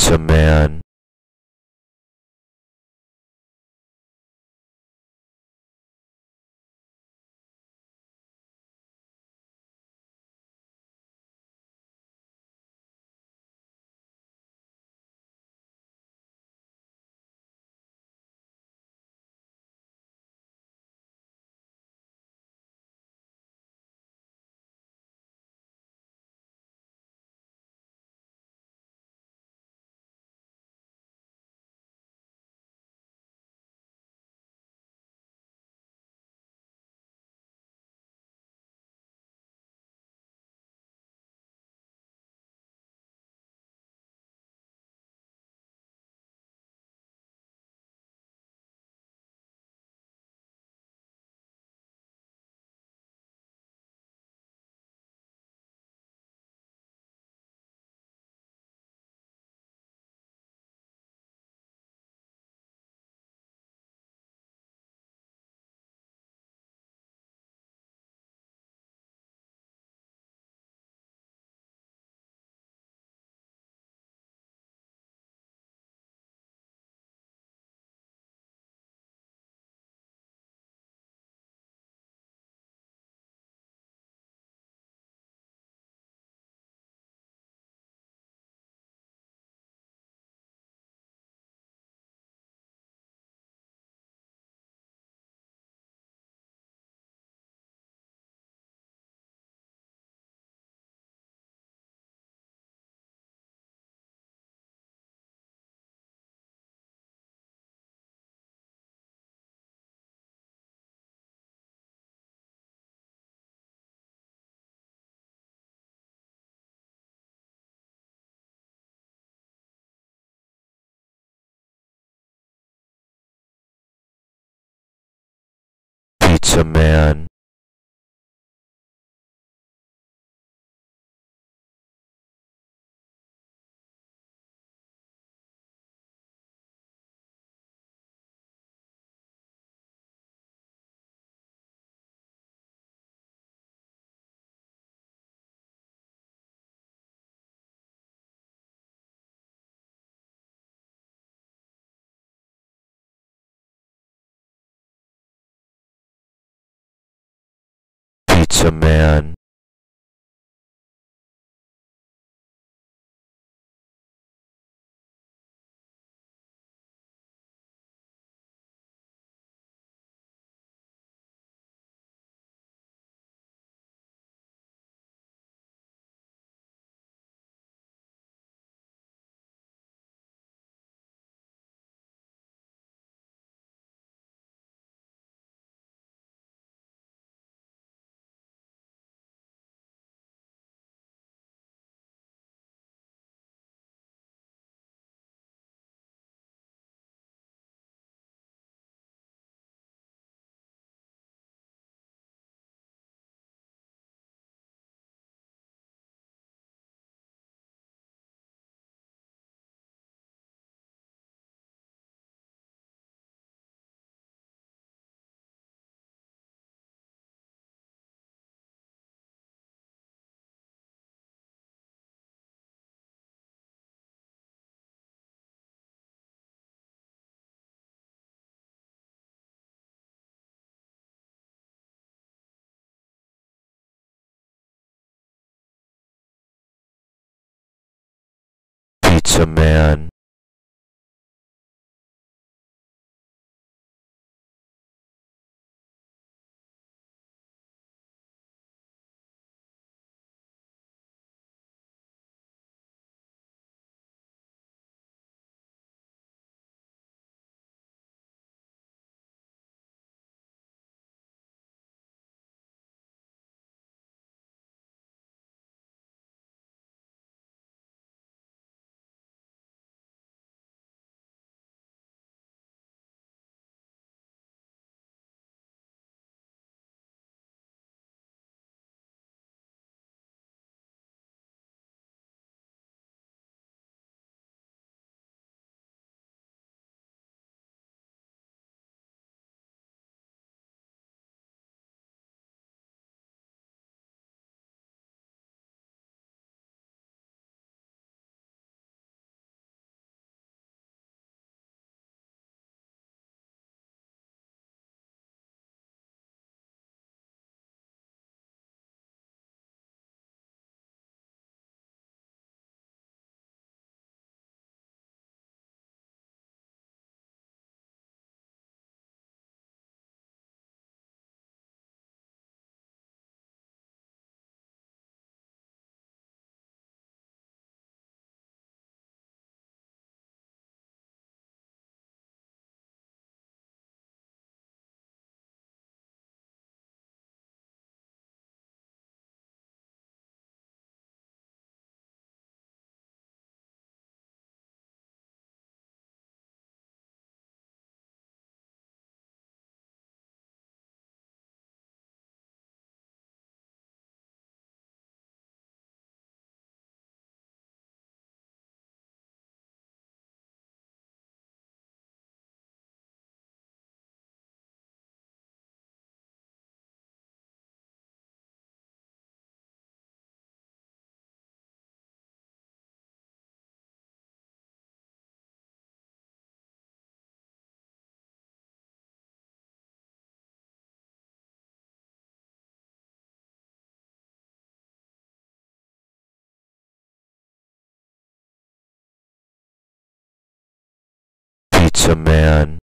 Pizza Man Pizza Man Pizza Man Pizza Man Pizza Man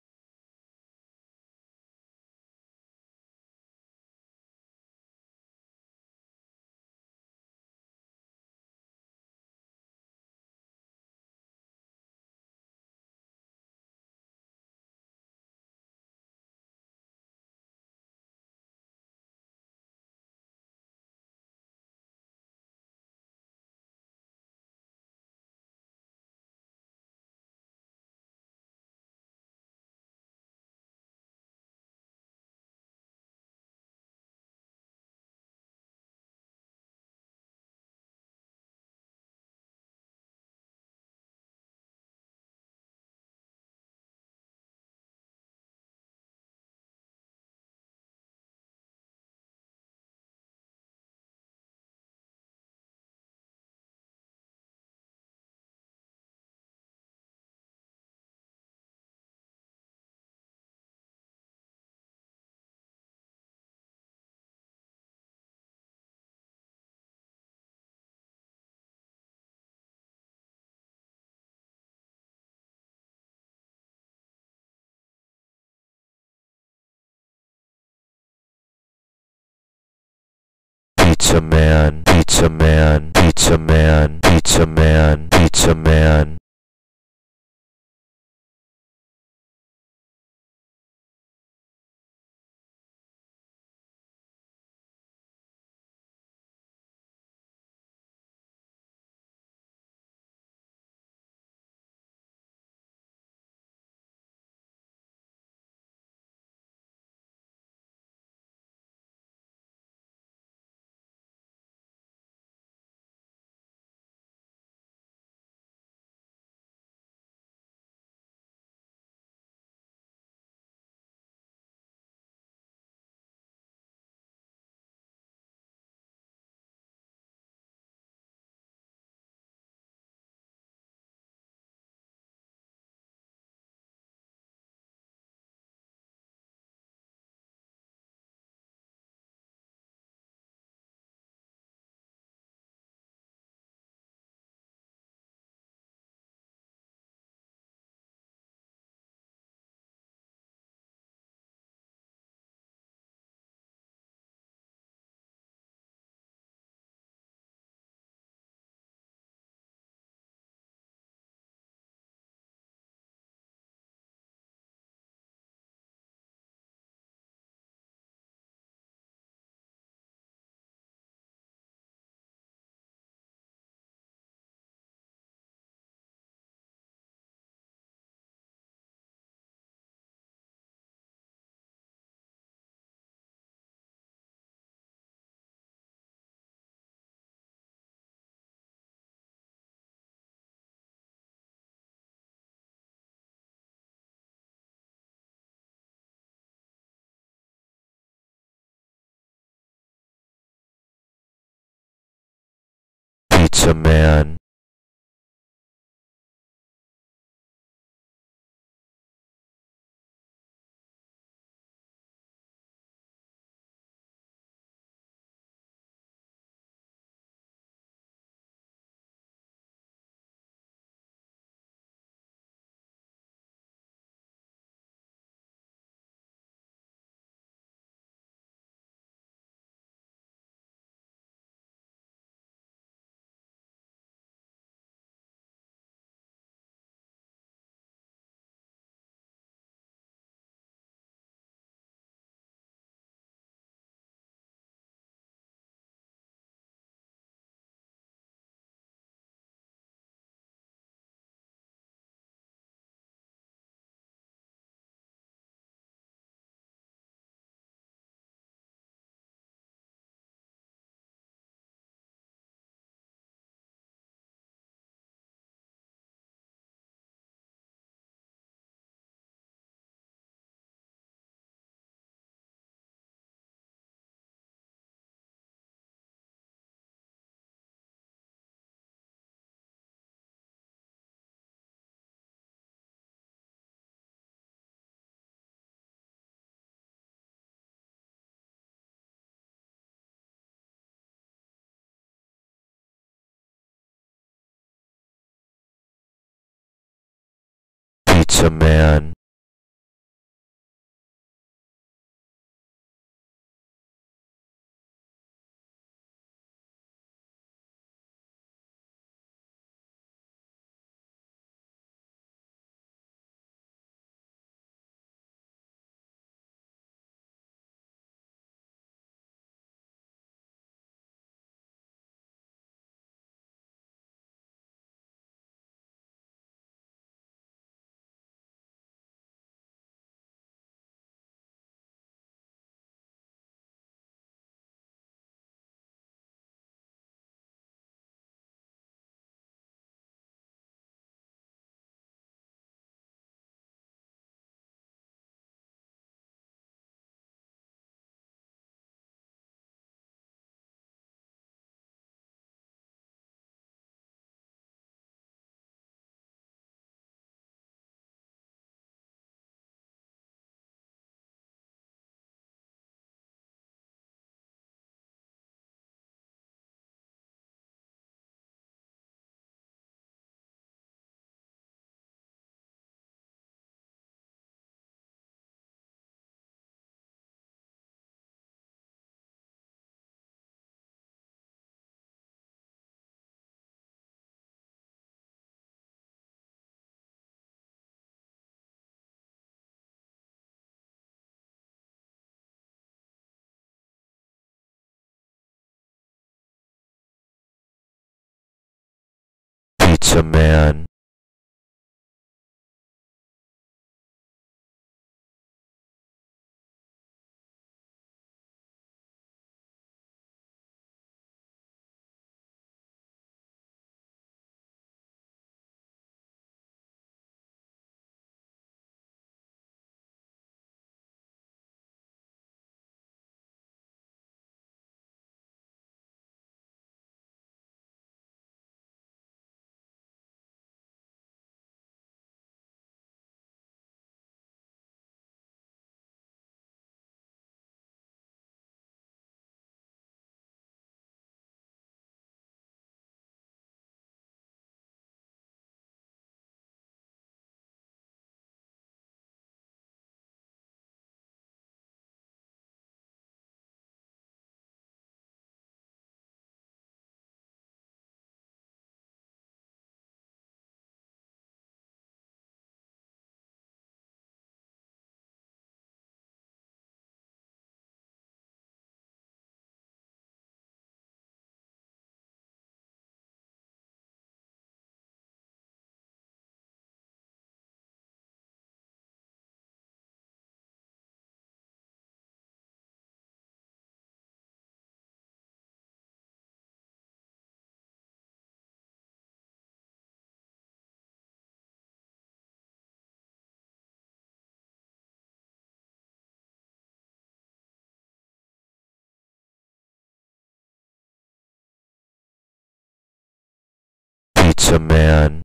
Pizza Man Pizza Man Pizza Man Pizza Man Pizza Man Man Pizza Man Pizza Man.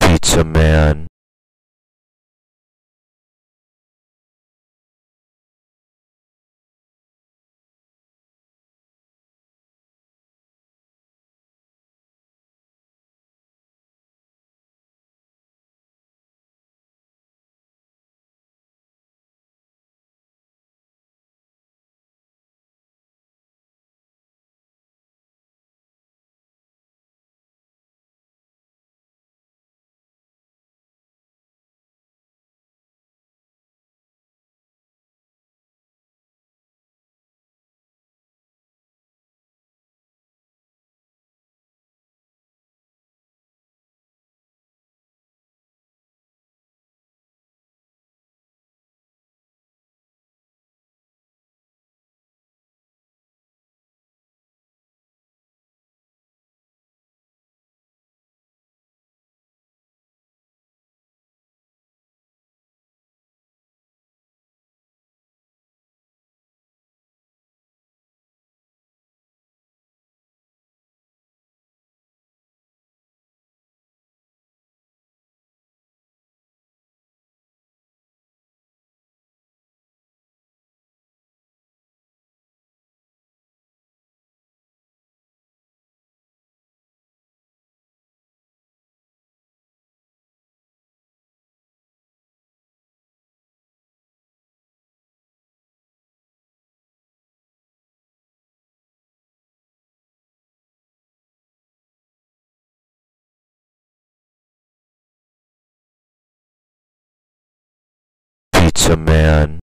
Pizza Man Pizza Man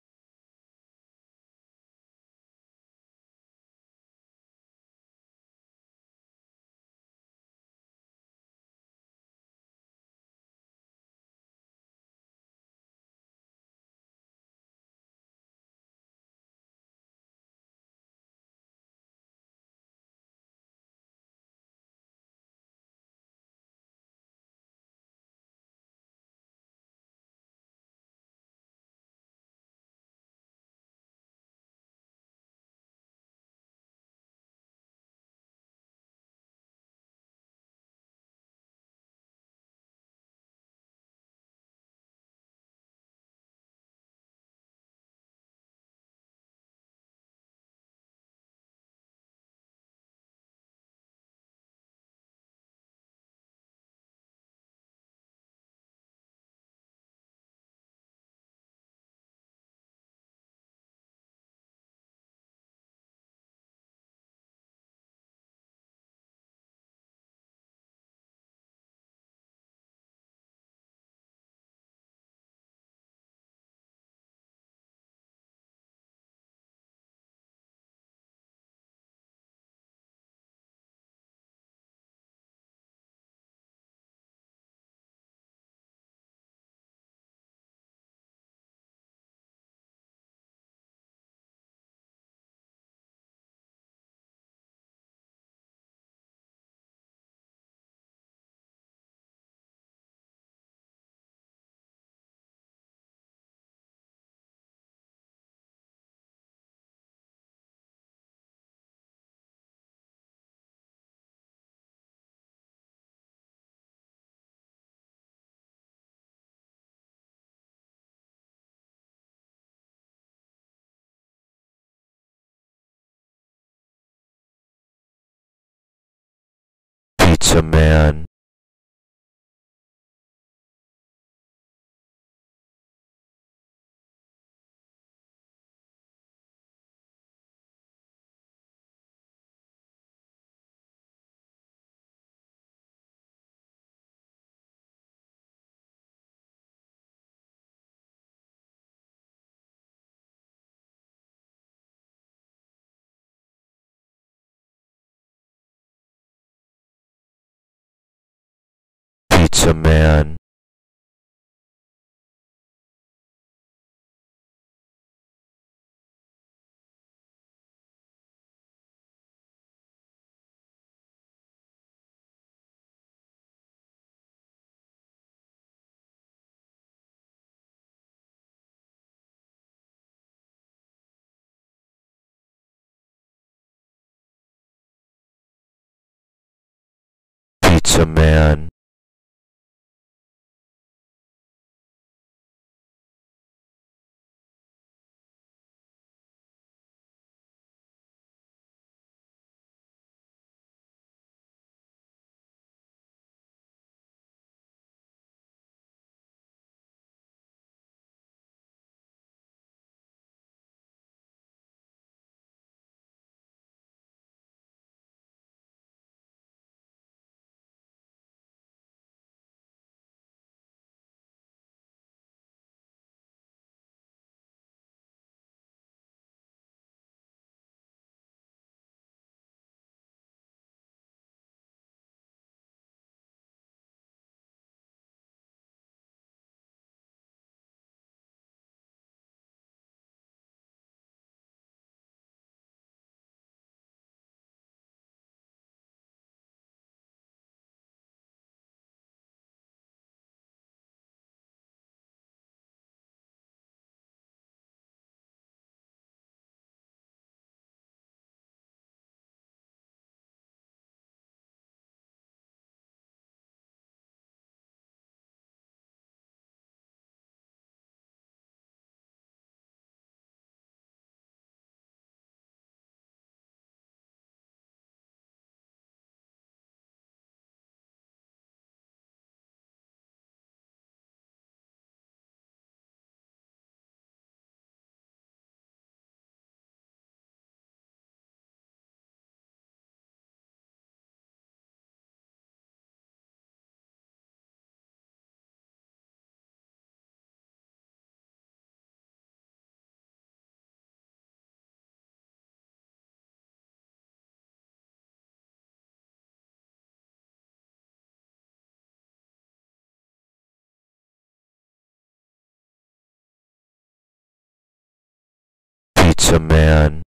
Man Pizza Man. Pizza Man Man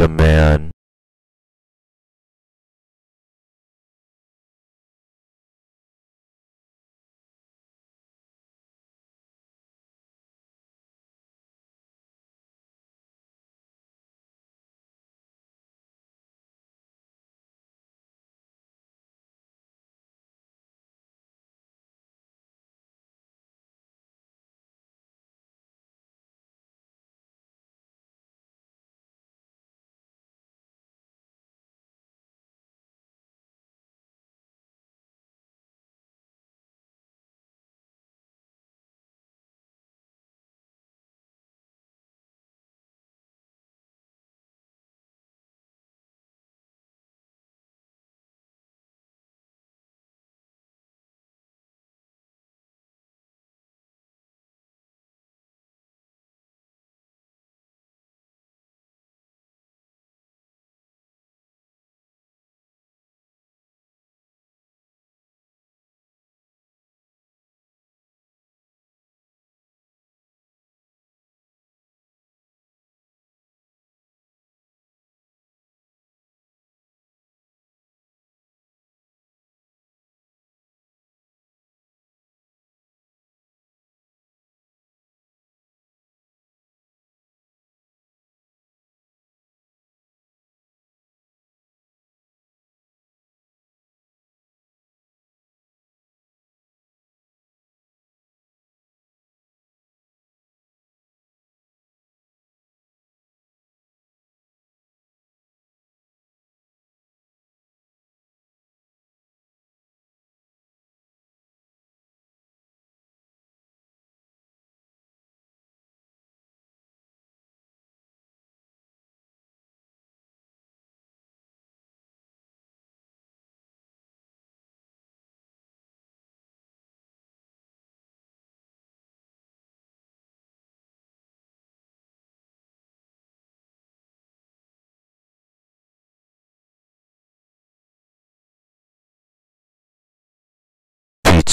Pizza Man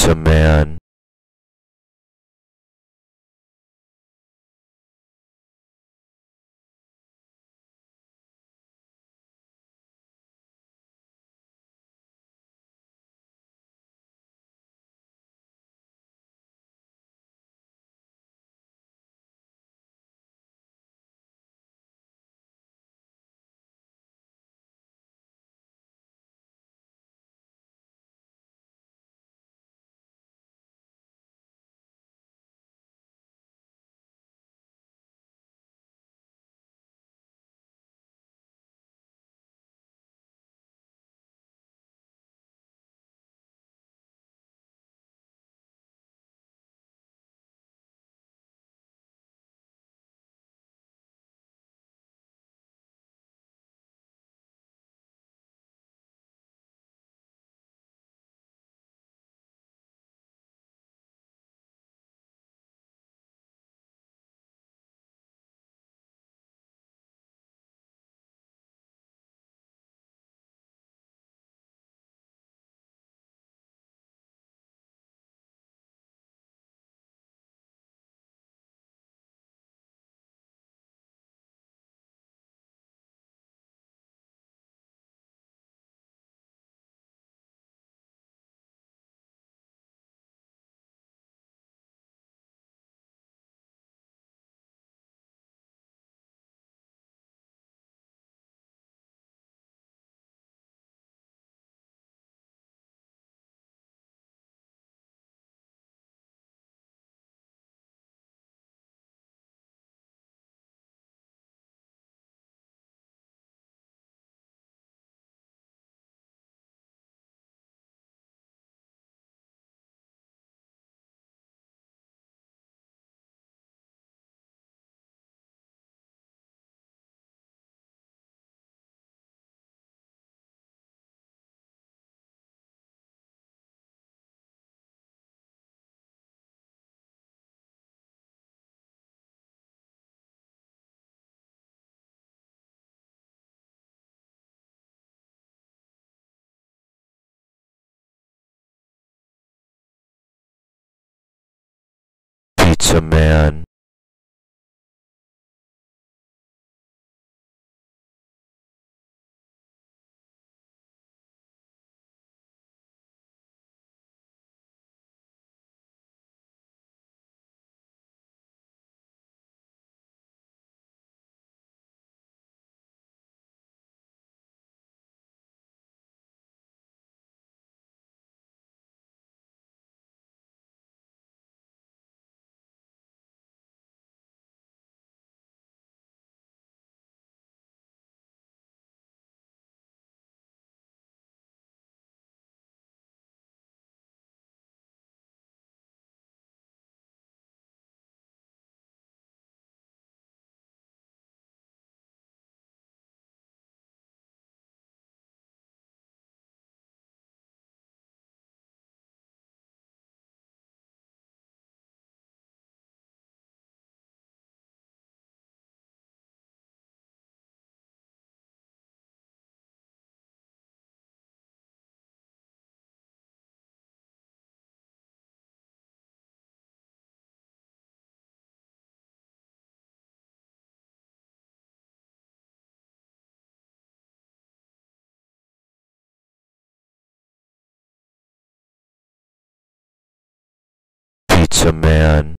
Pizza Man Pizza Man Pizza Man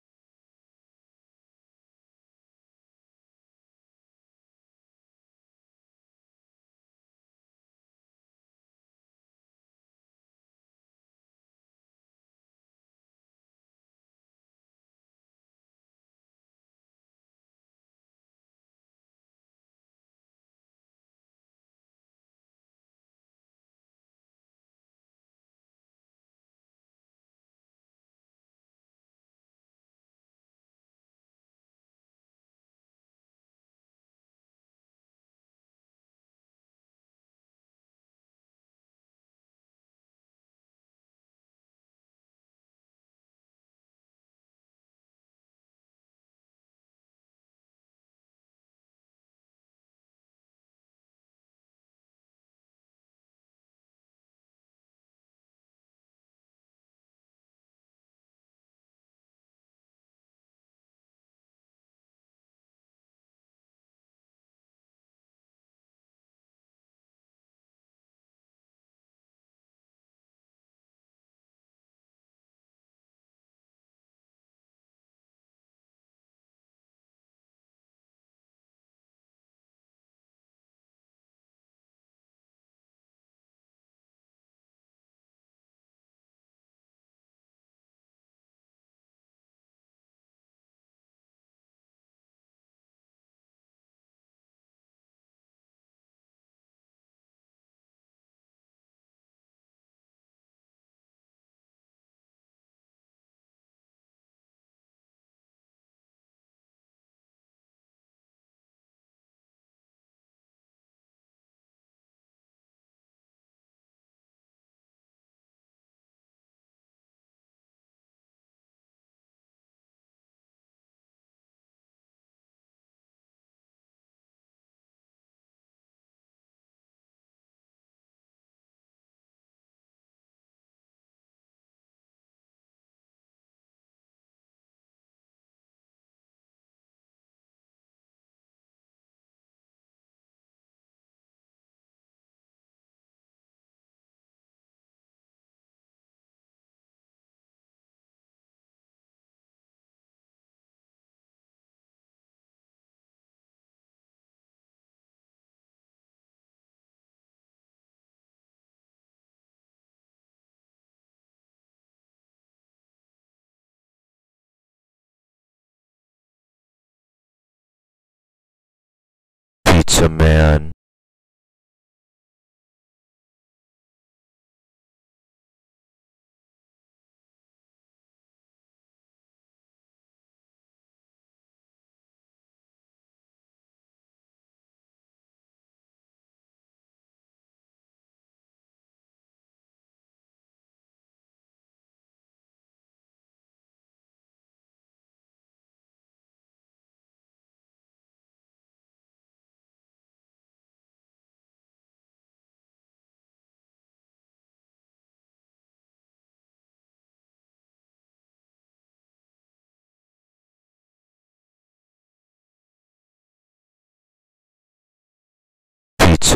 Man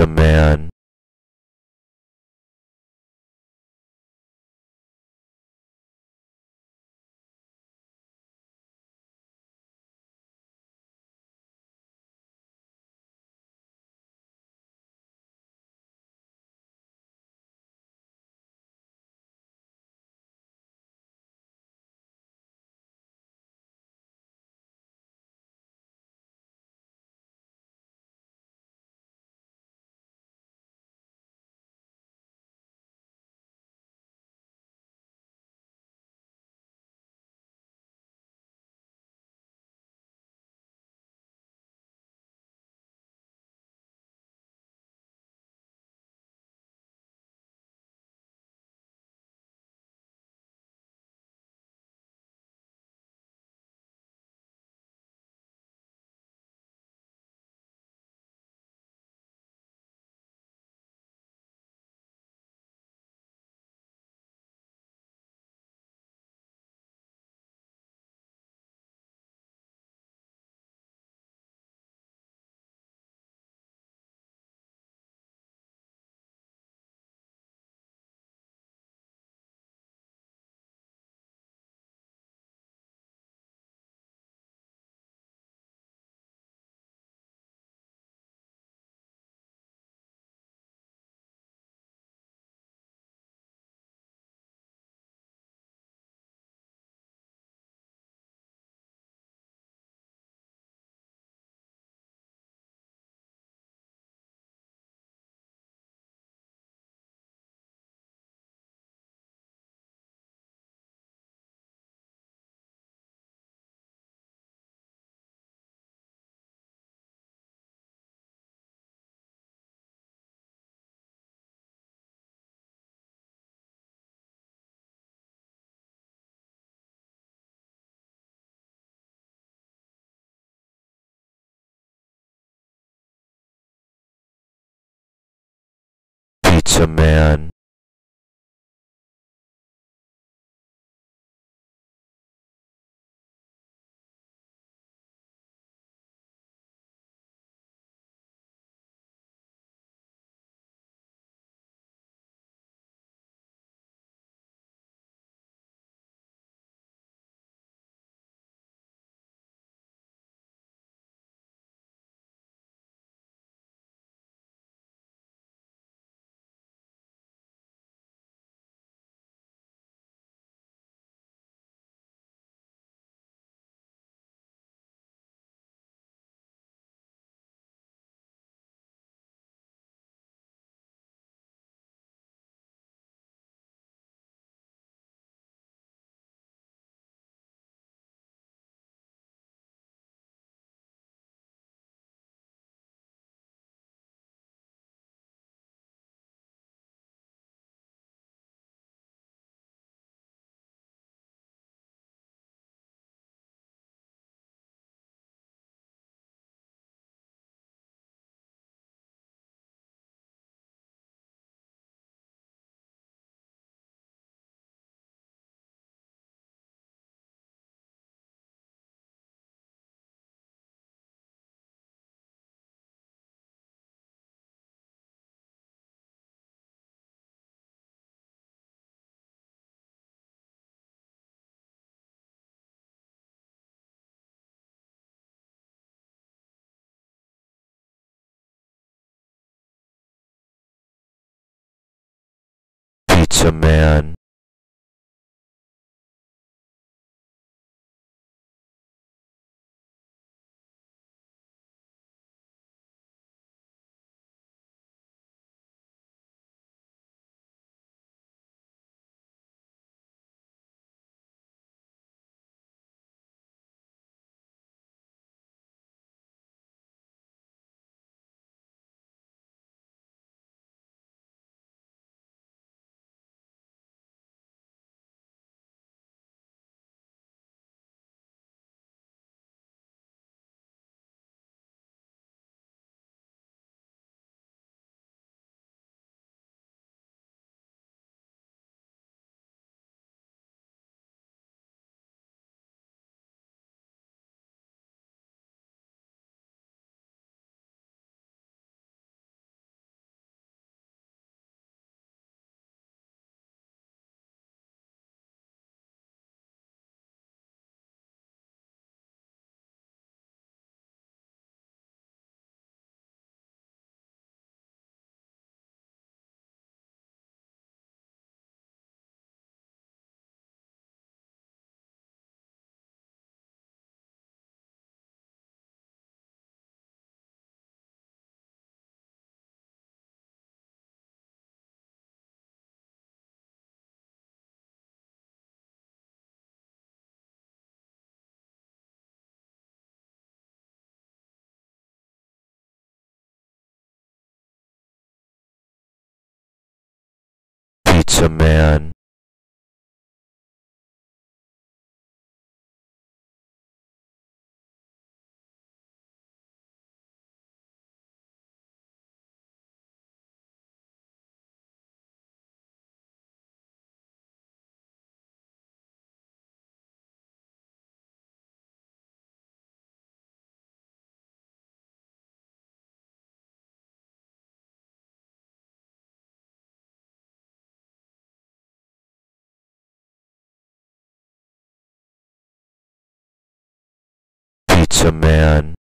Pizza Man Man Pizza Man Pizza Man Pizza Man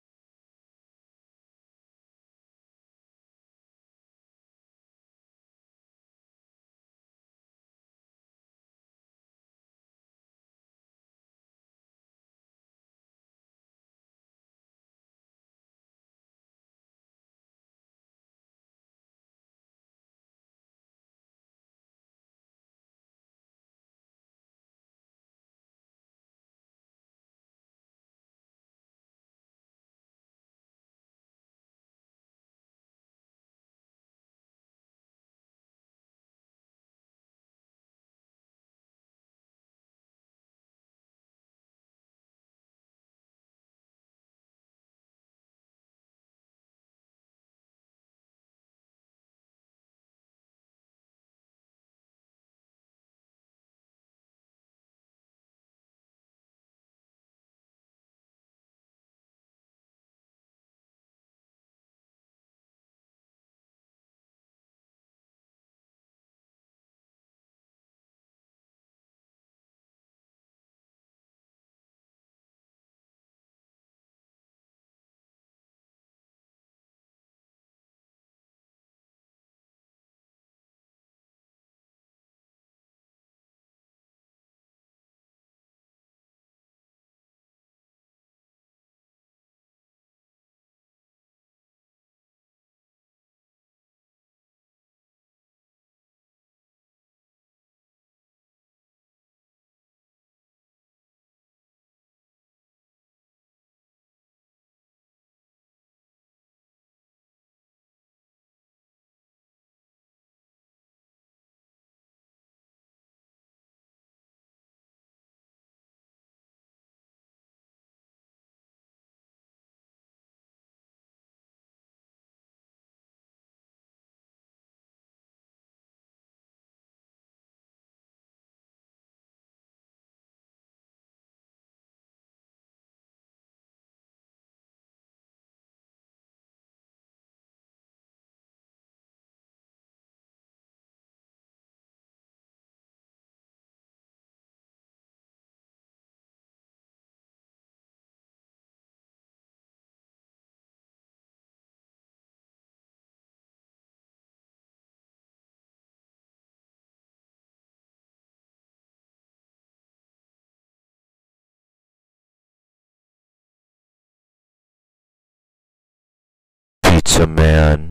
Pizza Man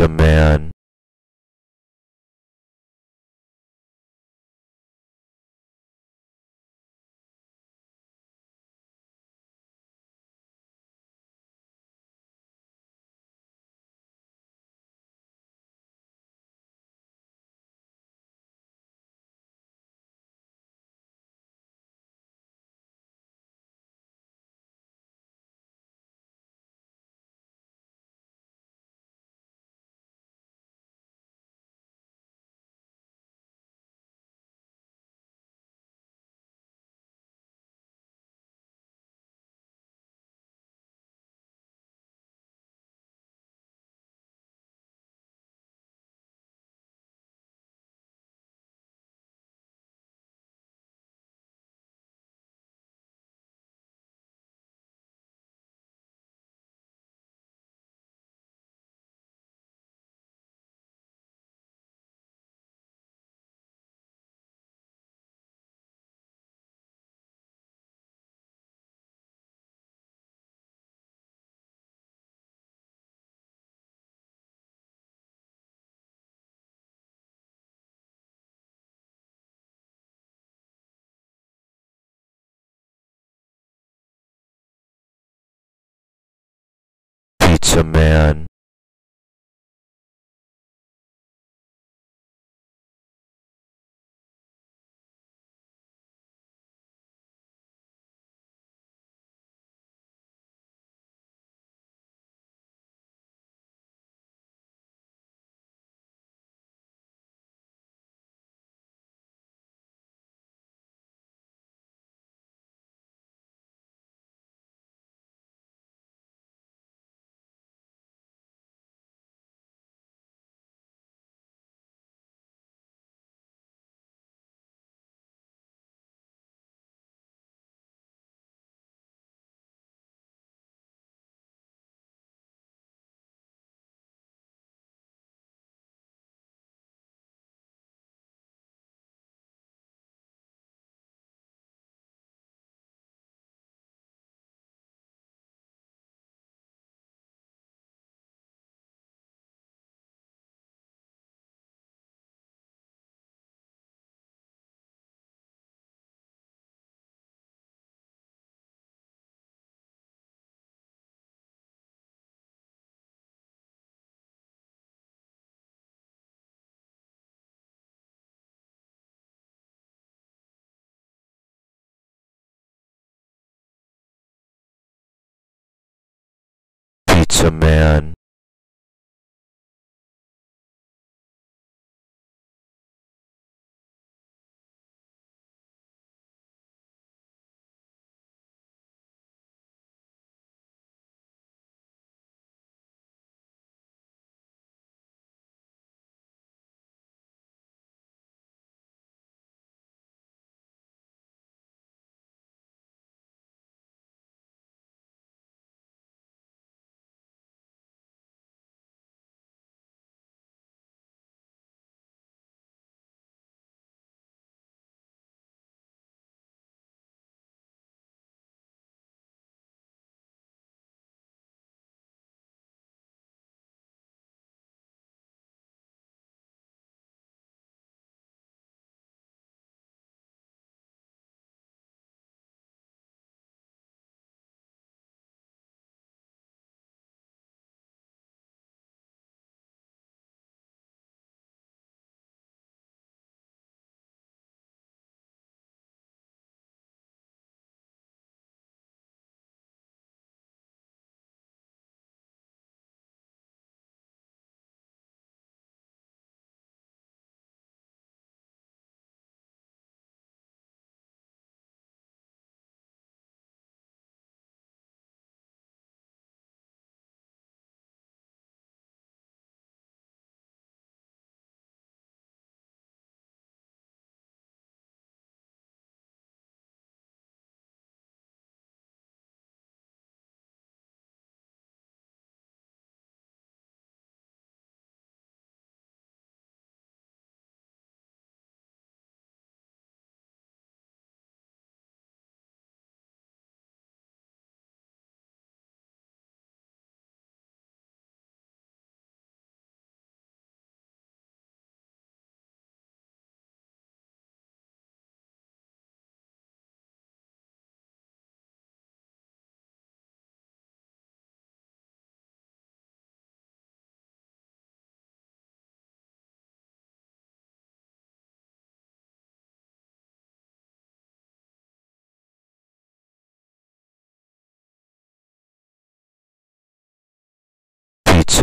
Man Man Pizza Man Pizza Man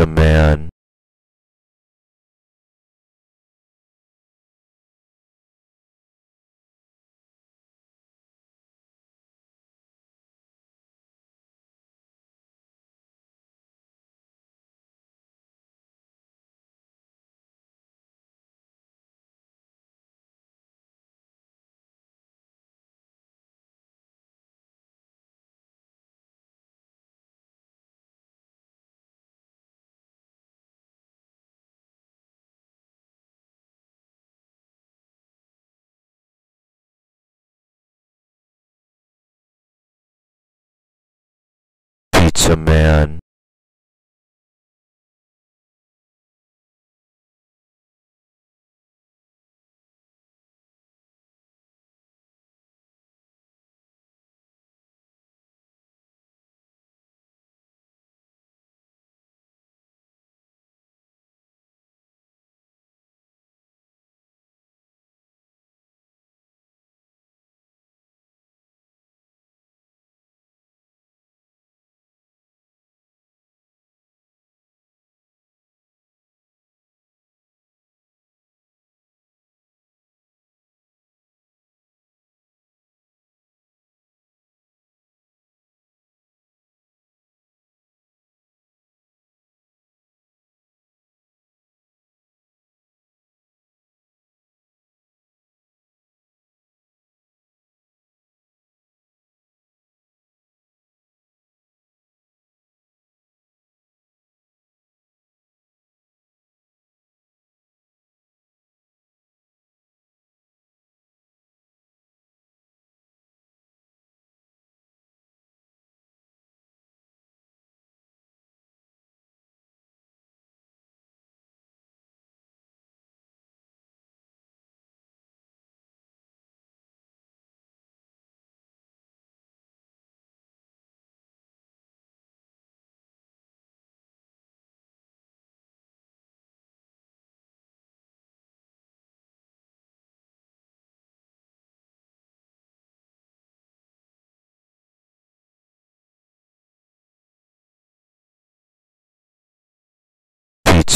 Pizza Man Pizza Man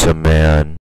Pizza Man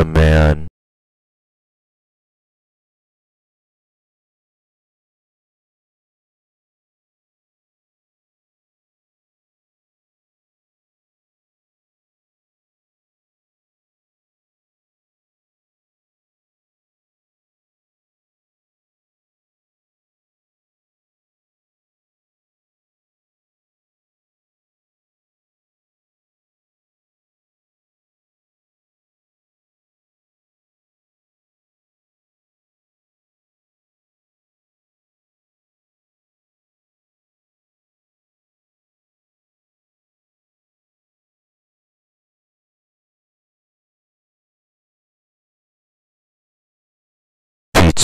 Pizza Man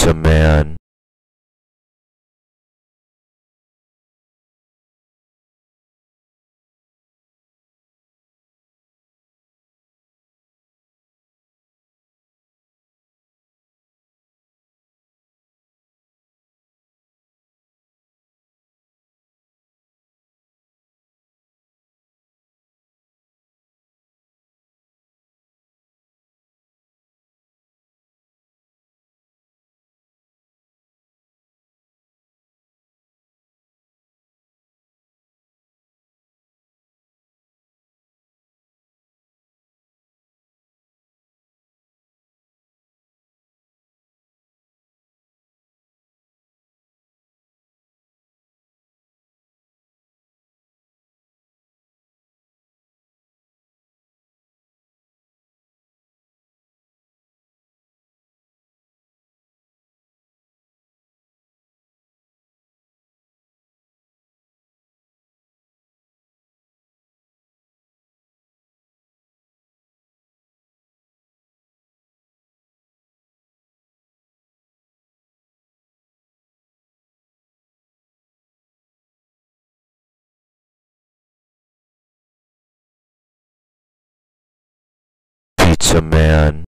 Pizza Man Pizza Man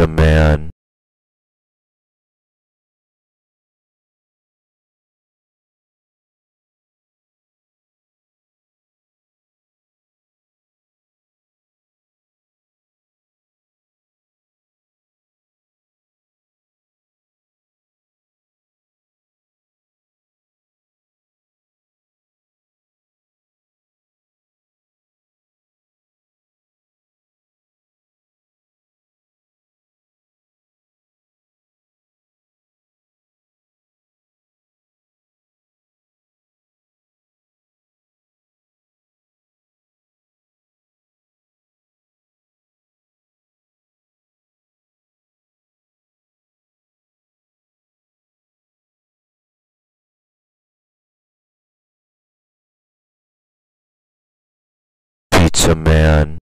Man Man